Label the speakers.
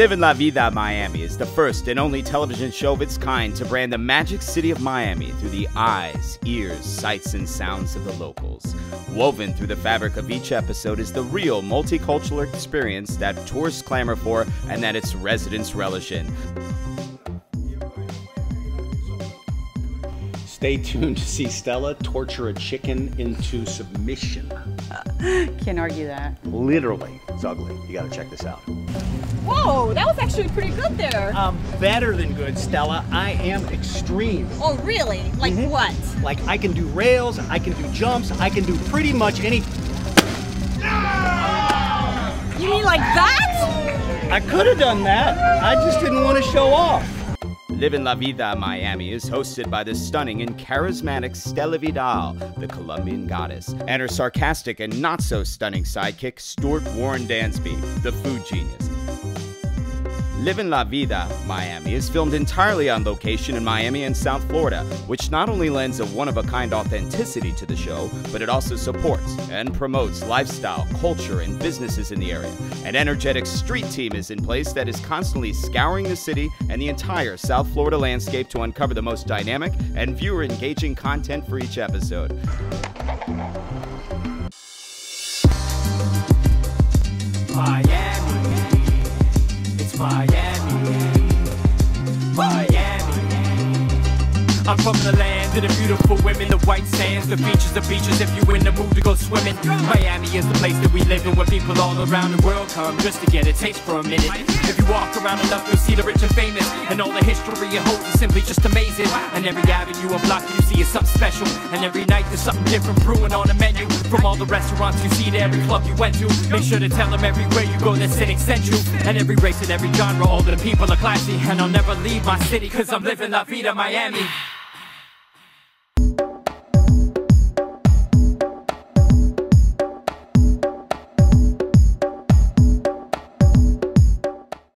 Speaker 1: Livin' La Vida Miami is the first and only television show of its kind to brand the magic city of Miami through the eyes, ears, sights, and sounds of the locals. Woven through the fabric of each episode is the real multicultural experience that tourists clamor for and that its residents relish in.
Speaker 2: Stay tuned to see Stella torture a chicken into submission.
Speaker 3: Can't argue that.
Speaker 2: Literally. It's ugly. You gotta check this out.
Speaker 4: Whoa, that was actually pretty good there.
Speaker 5: I'm better than good, Stella. I am extreme.
Speaker 4: oh, really? Like
Speaker 5: Mhm.
Speaker 4: what?
Speaker 5: Like, I can do rails, I can do jumps, I can do pretty much any.
Speaker 4: You mean like that?
Speaker 5: I could have done that. I just didn't want to show off.
Speaker 1: Livin' La Vida Miami is hosted by the stunning and charismatic Stella Vidal, the Colombian goddess, and her sarcastic and not so stunning sidekick, Stuart Warren Dansby, the food genius. Livin' La Vida Miami is filmed entirely on location in Miami and South Florida, which not only lends a one of a kind authenticity to the show, but it also supports and promotes lifestyle, culture, and businesses in the area. An energetic street team is in place that is constantly scouring the city and the entire South Florida landscape to uncover the most dynamic and viewer engaging content for each episode.
Speaker 6: Miami. Miami. I'm from the land of the beautiful women, the white sands, the beaches, the beaches. If you in the mood to go swimming, Miami is the place that we live in, where people all around the world come just to get a taste for a minute. If you walk around enough, you'll see the rich and famous, and all the history it holds is simply just amazing. And every avenue or block you see is something special, and every night there's something different brewing on the menu. From all the restaurants you see to every club you went to, make sure to tell them everywhere you go that Cynic sent you. And every race and every genre, all the people are classy, and I'll never leave my city, cause I'm living La Vida Miami.